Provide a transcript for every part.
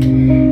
Música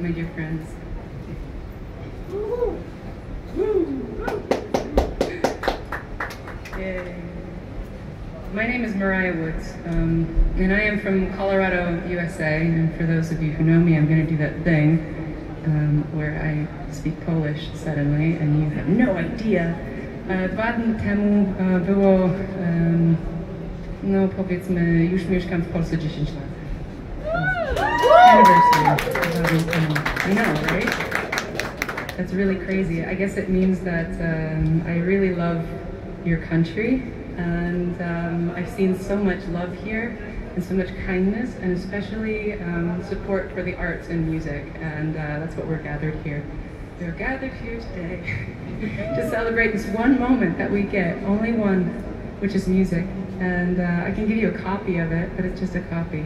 my dear friends. Yay. My name is Moriah Woods, um, and I am from Colorado, USA. And for those of you who know me, I'm going to do that thing um, where I speak Polish suddenly, and you have no idea. E, Dwa dni temu e, było, no powiedzmy, już mieszkam w Polsce 10 lat. I know, right? That's really crazy. I guess it means that um, I really love your country, and um, I've seen so much love here, and so much kindness, and especially um, support for the arts and music, and uh, that's what we're gathered here. We're gathered here today to celebrate this one moment that we get, only one, which is music. And uh, I can give you a copy of it, but it's just a copy.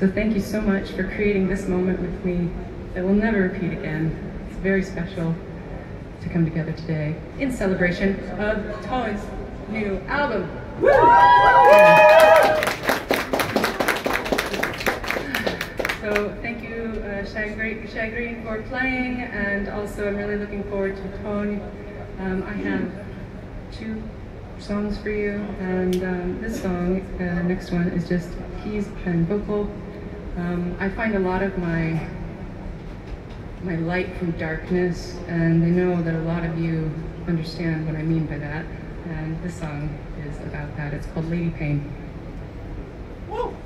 So thank you so much for creating this moment with me that will never repeat again. It's very special to come together today in celebration of Toy's new album. So thank you, uh, Shagri, for playing, and also I'm really looking forward to Tone. Um, I have two songs for you, and um, this song, uh, next one, is just keys and vocal. Um, I find a lot of my my light from darkness, and I know that a lot of you understand what I mean by that. And this song is about that. It's called Lady Pain. Okay.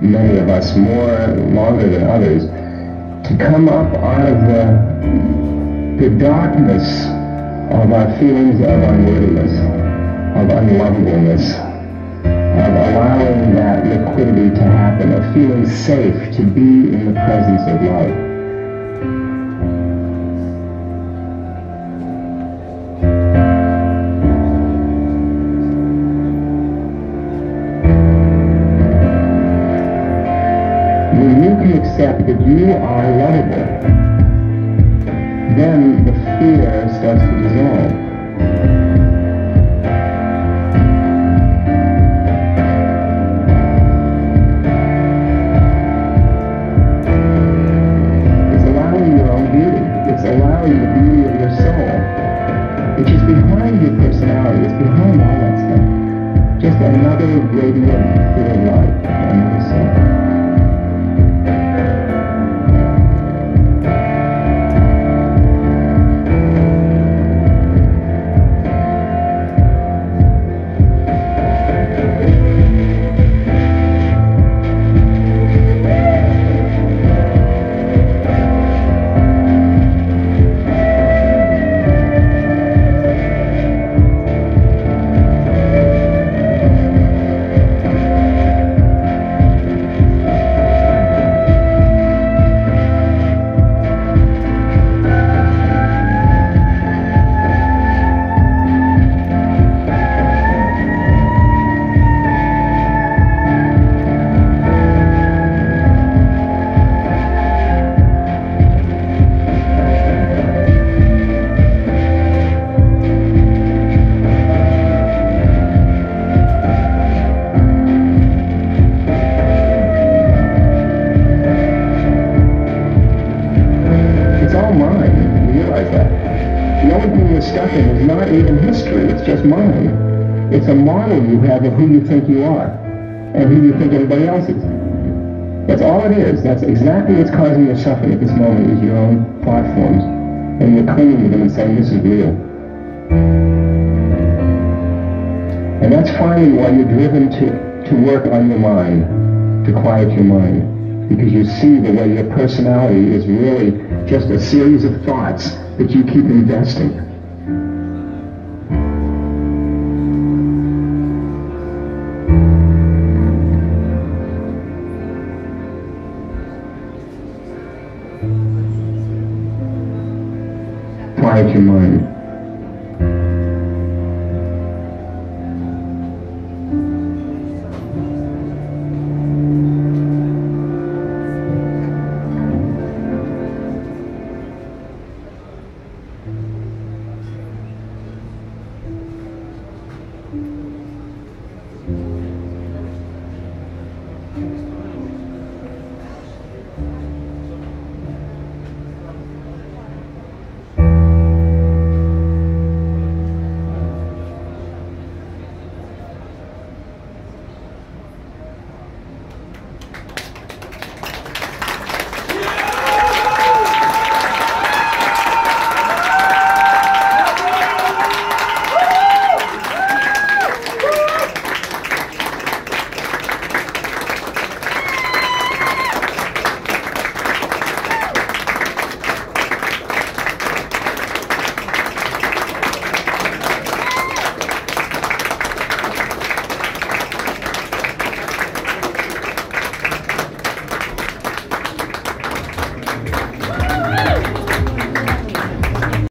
Many of us more longer than others, to come up out of the, the darkness of our feelings of unworthiness, of unlovableness, of allowing that liquidity to happen, of feeling safe to be in the presence of love. That you are lovable, then the fear starts to dissolve. It's allowing your own beauty. It's allowing the beauty of your soul, which is behind your personality. It's behind all that stuff. Just another radiant bit of light, another soul. Who you think you are and who you think everybody else is. That's all it is. That's exactly what's causing your suffering at this moment is your own thought forms. And you're clinging to them and saying, this is real. And that's finally why you're driven to, to work on your mind, to quiet your mind. Because you see the way your personality is really just a series of thoughts that you keep investing. Quiet your mind.